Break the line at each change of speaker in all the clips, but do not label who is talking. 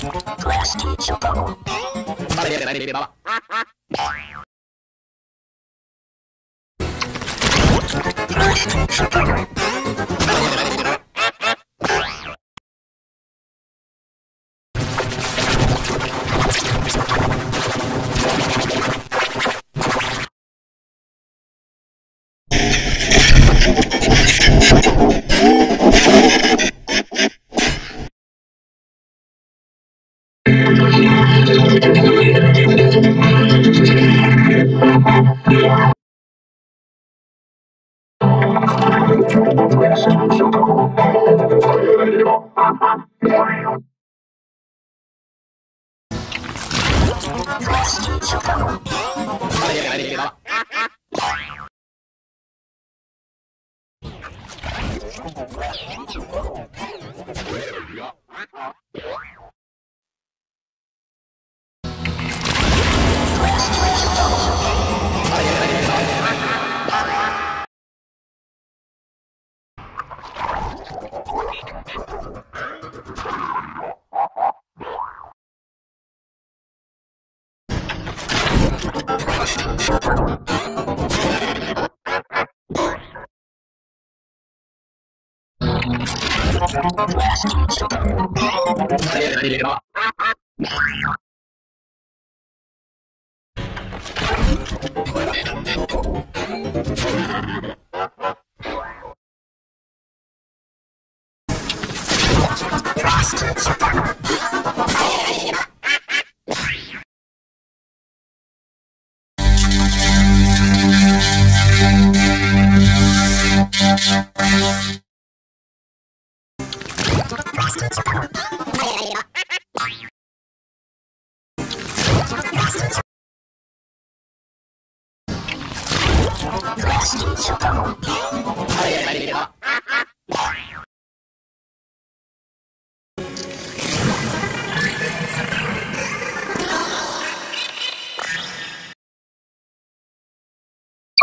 Vale, vale, vale, va, va. Vale, vale, vale, va, va. Vale, vale, vale, va, va. Vale, vale, vale, va.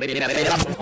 va.